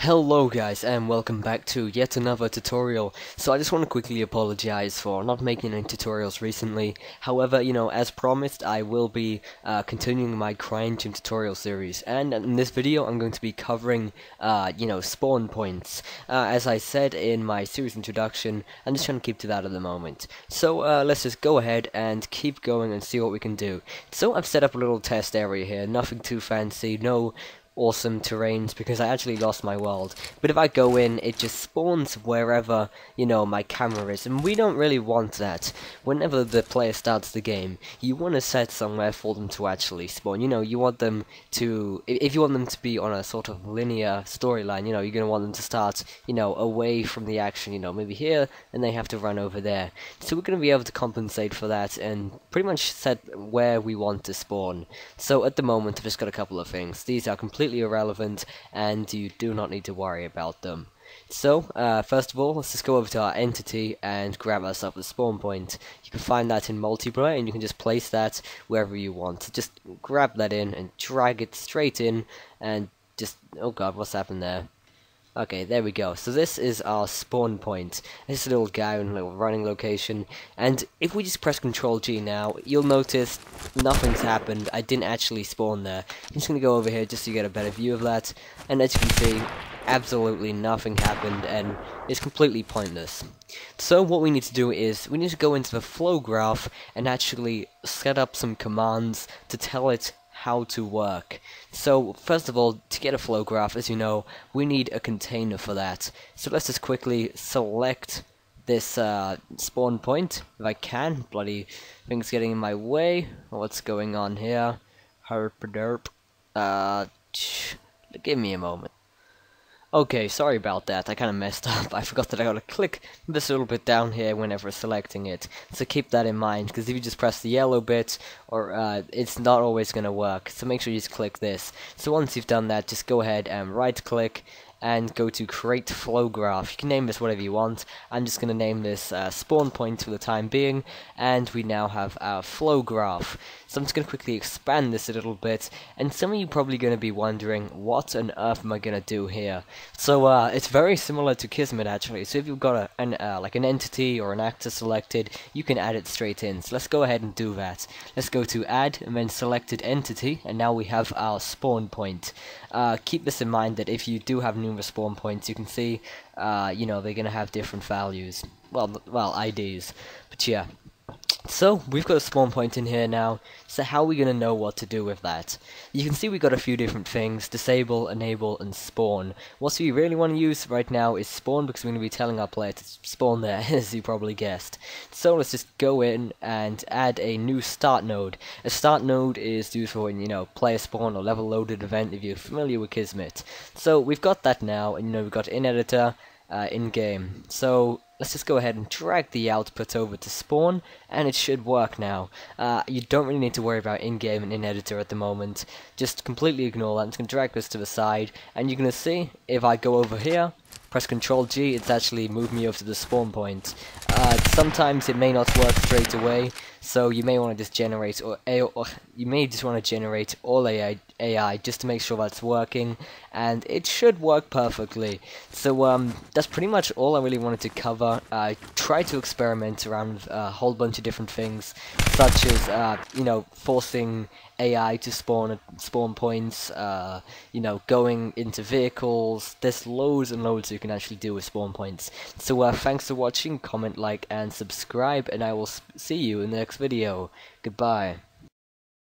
Hello guys and welcome back to yet another tutorial. So I just want to quickly apologize for not making any tutorials recently. However, you know, as promised, I will be uh, continuing my Crying CryEngine tutorial series. And in this video, I'm going to be covering, uh, you know, spawn points. Uh, as I said in my series introduction, I'm just trying to keep to that at the moment. So uh, let's just go ahead and keep going and see what we can do. So I've set up a little test area here, nothing too fancy, no awesome terrains because I actually lost my world. But if I go in, it just spawns wherever, you know, my camera is. And we don't really want that. Whenever the player starts the game, you want to set somewhere for them to actually spawn. You know, you want them to, if you want them to be on a sort of linear storyline, you know, you're going to want them to start, you know, away from the action, you know, maybe here, and they have to run over there. So we're going to be able to compensate for that and pretty much set where we want to spawn. So at the moment, I've just got a couple of things. These are completely completely irrelevant and you do not need to worry about them. So, uh, first of all, let's just go over to our entity and grab ourselves a spawn point. You can find that in multiplayer and you can just place that wherever you want. Just grab that in and drag it straight in and just, oh god, what's happened there? Okay, there we go. So this is our spawn point. This little guy in a little running location. And if we just press Control G now, you'll notice nothing's happened. I didn't actually spawn there. I'm just going to go over here just to get a better view of that. And as you can see, absolutely nothing happened and it's completely pointless. So what we need to do is, we need to go into the flow graph and actually set up some commands to tell it how to work. So first of all, to get a flow graph, as you know, we need a container for that. So let's just quickly select this uh, spawn point, if I can. Bloody things getting in my way. What's going on here? Herp derp. Uh, give me a moment. Okay, sorry about that, I kinda messed up. I forgot that I gotta click this little bit down here whenever selecting it. So keep that in mind, because if you just press the yellow bit, or uh, it's not always gonna work. So make sure you just click this. So once you've done that, just go ahead and right click, and go to create flow graph. You can name this whatever you want. I'm just going to name this uh, spawn point for the time being, and we now have our flow graph. So I'm just going to quickly expand this a little bit, and some of you probably going to be wondering, what on earth am I going to do here? So uh, it's very similar to Kismet actually. So if you've got a, an, uh, like an entity or an actor selected, you can add it straight in. So let's go ahead and do that. Let's go to add and then selected entity, and now we have our spawn point. Uh, keep this in mind that if you do have numerous spawn points, you can see, uh, you know, they're going to have different values. Well, well, IDs. But yeah. So, we've got a spawn point in here now, so how are we going to know what to do with that? You can see we've got a few different things, disable, enable, and spawn. What we really want to use right now is spawn, because we're going to be telling our player to spawn there, as you probably guessed. So let's just go in and add a new start node. A start node is used for when, you know, player spawn or level loaded event, if you're familiar with Kismet. So we've got that now, and you know, we've got in editor, uh, in game. So let's just go ahead and drag the output over to spawn and it should work now uh, you don't really need to worry about in-game and in-editor at the moment just completely ignore that I'm just going to drag this to the side and you're going to see if I go over here press Control G, it's actually moved me over to the spawn point. Uh, sometimes it may not work straight away, so you may want to just generate, or, or you may just want to generate all AI, AI just to make sure that's working, and it should work perfectly. So um, that's pretty much all I really wanted to cover. I tried to experiment around a whole bunch of different things, such as uh, you know forcing AI to spawn spawn points, uh, you know, going into vehicles. There's loads and loads you can actually do with spawn points. So uh, thanks for watching, comment, like, and subscribe, and I will see you in the next video. Goodbye.